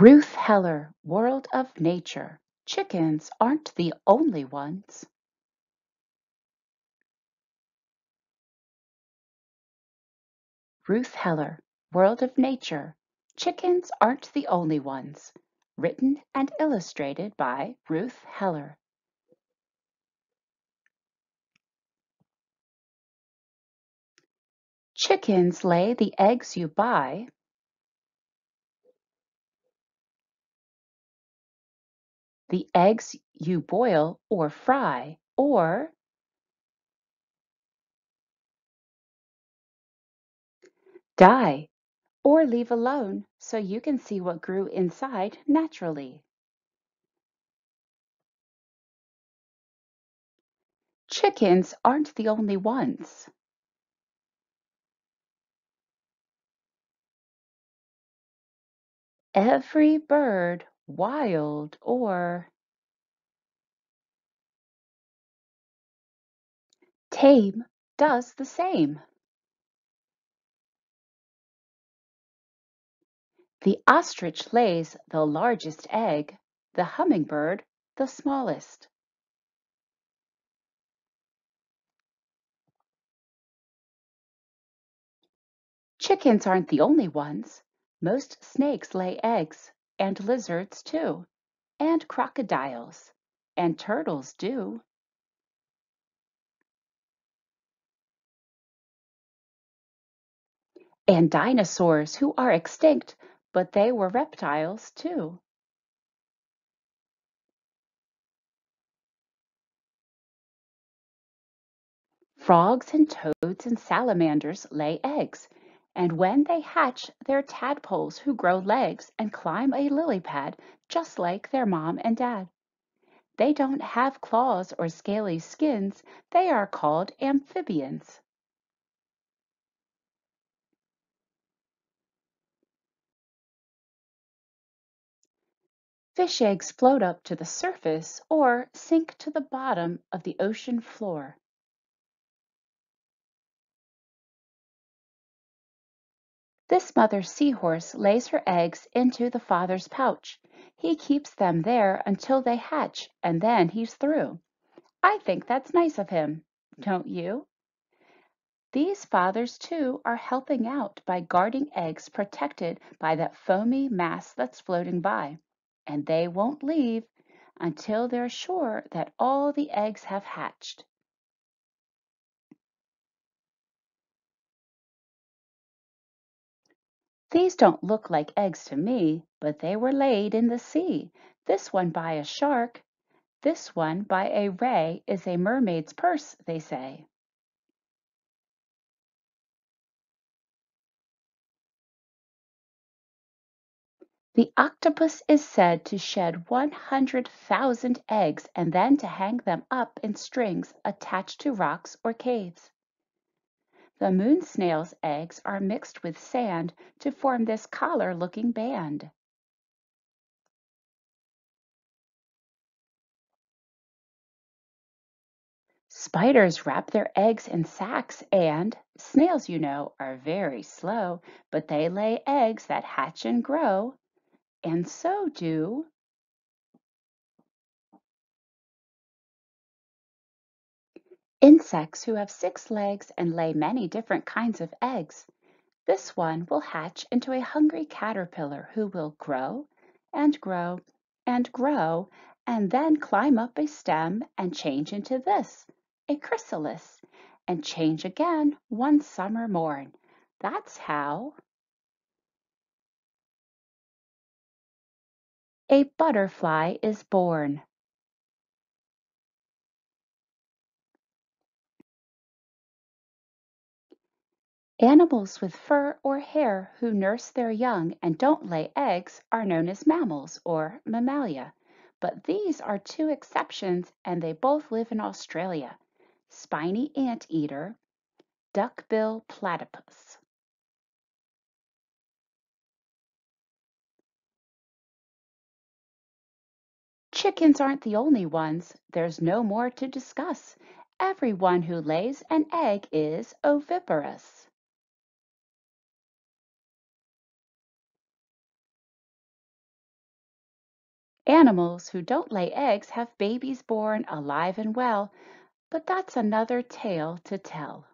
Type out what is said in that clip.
Ruth Heller, World of Nature. Chickens aren't the only ones. Ruth Heller, World of Nature. Chickens aren't the only ones. Written and illustrated by Ruth Heller. Chickens lay the eggs you buy. The eggs you boil or fry, or dye or leave alone so you can see what grew inside naturally. Chickens aren't the only ones. Every bird, wild or tame, does the same. The ostrich lays the largest egg, the hummingbird the smallest. Chickens aren't the only ones. Most snakes lay eggs, and lizards too, and crocodiles, and turtles do. And dinosaurs who are extinct, but they were reptiles too. Frogs and toads and salamanders lay eggs, and when they hatch they're tadpoles who grow legs and climb a lily pad just like their mom and dad. They don't have claws or scaly skins. They are called amphibians. Fish eggs float up to the surface or sink to the bottom of the ocean floor. This mother seahorse lays her eggs into the father's pouch. He keeps them there until they hatch, and then he's through. I think that's nice of him, don't you? These fathers, too, are helping out by guarding eggs protected by that foamy mass that's floating by. And they won't leave until they're sure that all the eggs have hatched. These don't look like eggs to me, but they were laid in the sea. This one by a shark, this one by a ray is a mermaid's purse, they say. The octopus is said to shed 100,000 eggs and then to hang them up in strings attached to rocks or caves. The moon snail's eggs are mixed with sand to form this collar-looking band. Spiders wrap their eggs in sacks and, snails, you know, are very slow, but they lay eggs that hatch and grow and so do insects who have six legs and lay many different kinds of eggs. This one will hatch into a hungry caterpillar who will grow and grow and grow and then climb up a stem and change into this, a chrysalis, and change again one summer morn. That's how A butterfly is born. Animals with fur or hair who nurse their young and don't lay eggs are known as mammals or mammalia. But these are two exceptions and they both live in Australia. Spiny anteater, duckbill platypus. Chickens aren't the only ones. There's no more to discuss. Everyone who lays an egg is oviparous. Animals who don't lay eggs have babies born alive and well, but that's another tale to tell.